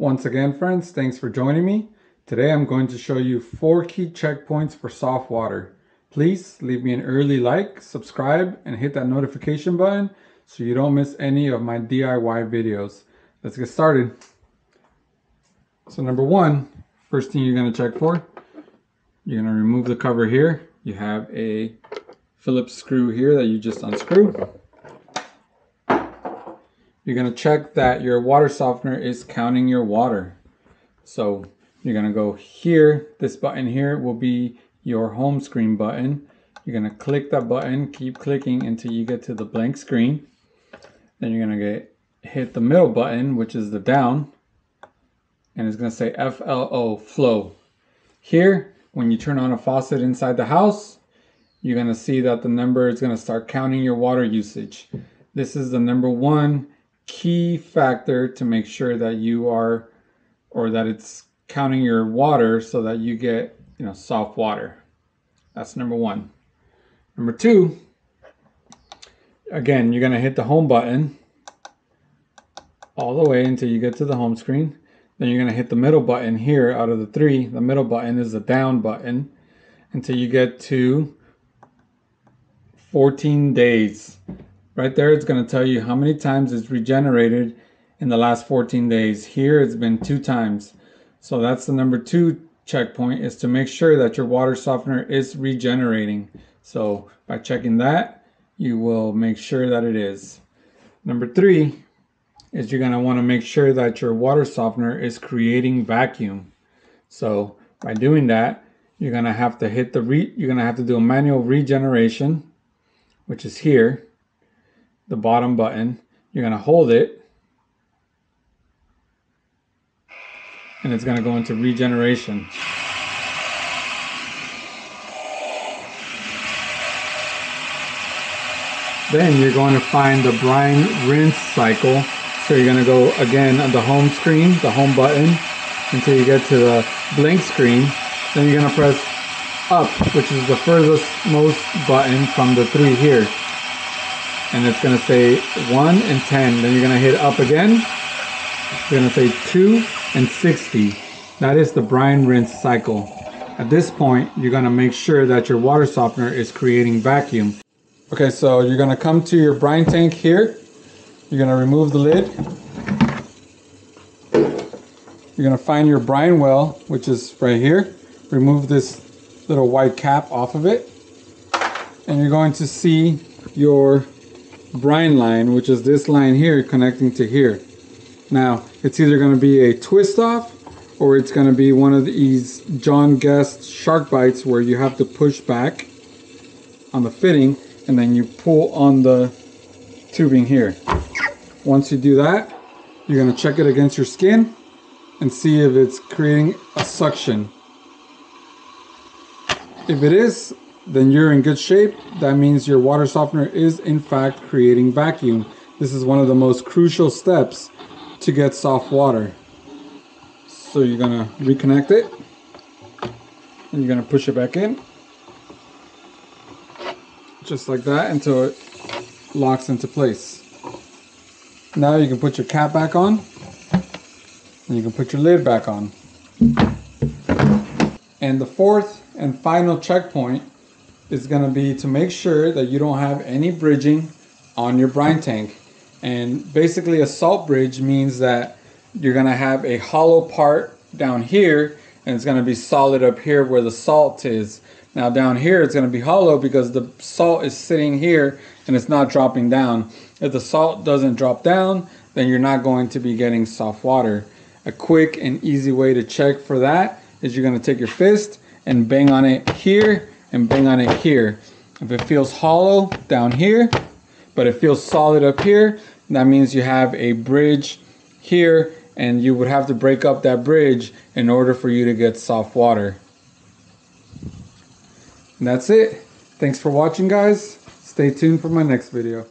Once again, friends, thanks for joining me. Today I'm going to show you four key checkpoints for soft water. Please leave me an early like, subscribe, and hit that notification button so you don't miss any of my DIY videos. Let's get started. So number one, first thing you're gonna check for, you're gonna remove the cover here. You have a Phillips screw here that you just unscrew. You're gonna check that your water softener is counting your water. So you're gonna go here, this button here will be your home screen button. You're gonna click that button, keep clicking until you get to the blank screen. Then you're gonna get hit the middle button, which is the down, and it's gonna say FLO, flow. Here, when you turn on a faucet inside the house, you're gonna see that the number is gonna start counting your water usage. This is the number one key factor to make sure that you are, or that it's counting your water so that you get, you know, soft water. That's number one. Number two, again, you're gonna hit the home button all the way until you get to the home screen. Then you're gonna hit the middle button here out of the three. The middle button is the down button until you get to 14 days. Right there, it's gonna tell you how many times it's regenerated in the last 14 days. Here, it's been two times. So that's the number two checkpoint is to make sure that your water softener is regenerating. So by checking that, you will make sure that it is. Number three is you're gonna wanna make sure that your water softener is creating vacuum. So by doing that, you're gonna have to hit the re you're gonna have to do a manual regeneration, which is here, the bottom button. You're gonna hold it and it's going to go into regeneration. Then you're going to find the brine rinse cycle. So you're going to go again on the home screen, the home button, until you get to the blank screen. Then you're going to press up, which is the furthest most button from the three here. And it's going to say 1 and 10. Then you're going to hit up again. You're going to say 2 and 60. That is the brine rinse cycle. At this point, you're gonna make sure that your water softener is creating vacuum. Okay, so you're gonna come to your brine tank here. You're gonna remove the lid. You're gonna find your brine well, which is right here. Remove this little white cap off of it. And you're going to see your brine line, which is this line here connecting to here. Now, it's either going to be a twist off or it's going to be one of these John Guest shark bites where you have to push back on the fitting and then you pull on the tubing here. Once you do that, you're going to check it against your skin and see if it's creating a suction. If it is, then you're in good shape. That means your water softener is in fact creating vacuum. This is one of the most crucial steps to get soft water. So you're gonna reconnect it and you're gonna push it back in just like that until it locks into place. Now you can put your cap back on and you can put your lid back on. And the fourth and final checkpoint is going to be to make sure that you don't have any bridging on your brine tank. And basically a salt bridge means that you're gonna have a hollow part down here and it's gonna be solid up here where the salt is. Now down here it's gonna be hollow because the salt is sitting here and it's not dropping down. If the salt doesn't drop down, then you're not going to be getting soft water. A quick and easy way to check for that is you're gonna take your fist and bang on it here and bang on it here. If it feels hollow down here, but it feels solid up here. That means you have a bridge here and you would have to break up that bridge in order for you to get soft water. And that's it. Thanks for watching guys. Stay tuned for my next video.